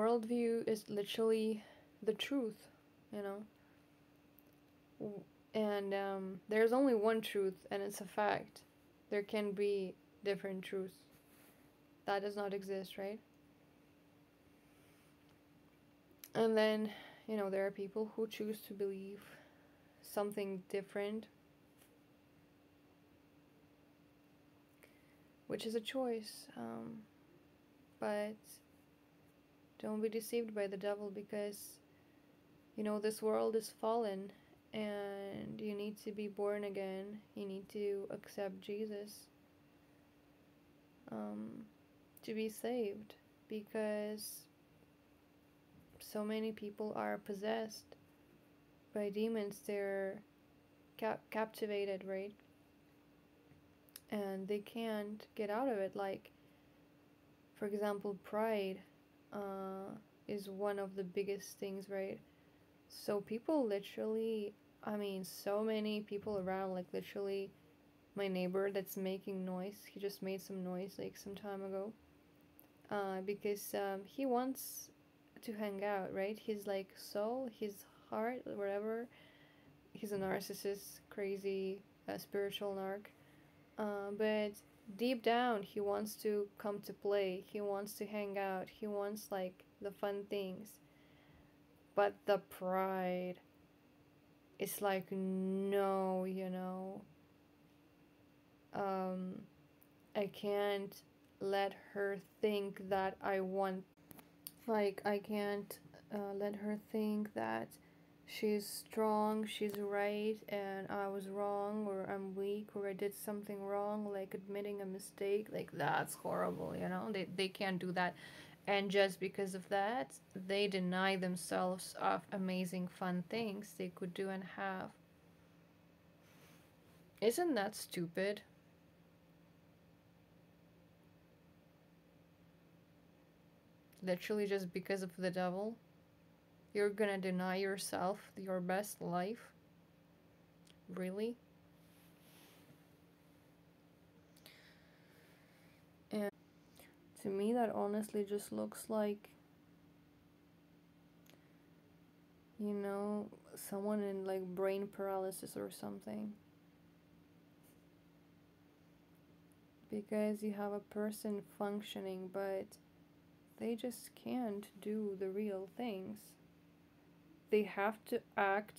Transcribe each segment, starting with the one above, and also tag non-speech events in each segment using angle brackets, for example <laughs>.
worldview is literally the truth, you know. And um, there's only one truth, and it's a fact. There can be different truths. That does not exist, right? And then, you know, there are people who choose to believe something different, which is a choice. Um, but don't be deceived by the devil because, you know, this world is fallen and you need to be born again. You need to accept Jesus um, to be saved because so many people are possessed by demons. They're cap- captivated, right? And they can't get out of it. Like, for example, pride uh, is one of the biggest things, right? So people literally, I mean, so many people around, like literally my neighbor that's making noise. He just made some noise like some time ago. Uh, because um, he wants to hang out, right? His like soul, his heart, whatever. He's a narcissist, crazy, uh, spiritual narc. Uh, but deep down, he wants to come to play. He wants to hang out. He wants like the fun things. But the pride is like, no, you know. Um, I can't let her think that I want like, I can't uh, let her think that she's strong, she's right, and I was wrong, or I'm weak, or I did something wrong, like admitting a mistake. Like, that's horrible, you know? They, they can't do that. And just because of that, they deny themselves of amazing, fun things they could do and have. Isn't that stupid? literally just because of the devil, you're gonna deny yourself your best life? Really? And to me, that honestly just looks like, you know, someone in like brain paralysis or something. Because you have a person functioning, but they just can't do the real things. They have to act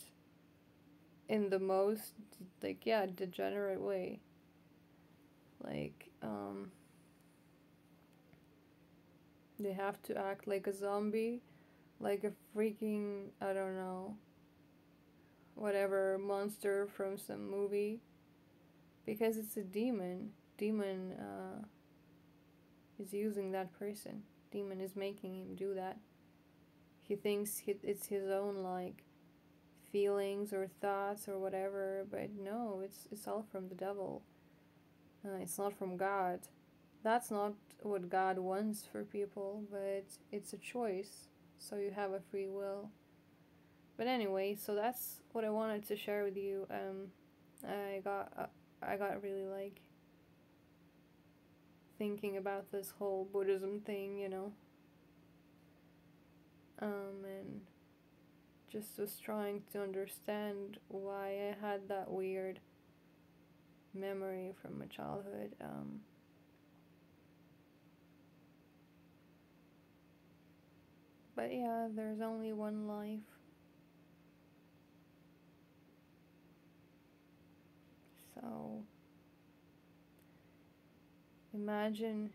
in the most, like, yeah, degenerate way. Like, um, they have to act like a zombie, like a freaking, I don't know, whatever monster from some movie. Because it's a demon. Demon uh, is using that person demon is making him do that. He thinks it's his own like feelings or thoughts or whatever, but no, it's it's all from the devil. Uh, it's not from God. That's not what God wants for people, but it's a choice. So you have a free will. But anyway, so that's what I wanted to share with you. Um, I got uh, I got really like thinking about this whole Buddhism thing, you know. Um, and just was trying to understand why I had that weird memory from my childhood. Um, but yeah, there's only one life. So. Imagine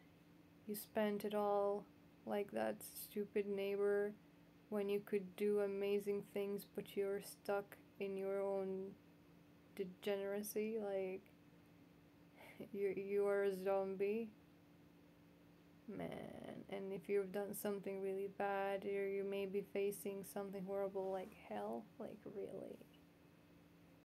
you spent it all like that stupid neighbor when you could do amazing things but you're stuck in your own degeneracy like <laughs> you you are a zombie? Man and if you've done something really bad or you may be facing something horrible like hell like really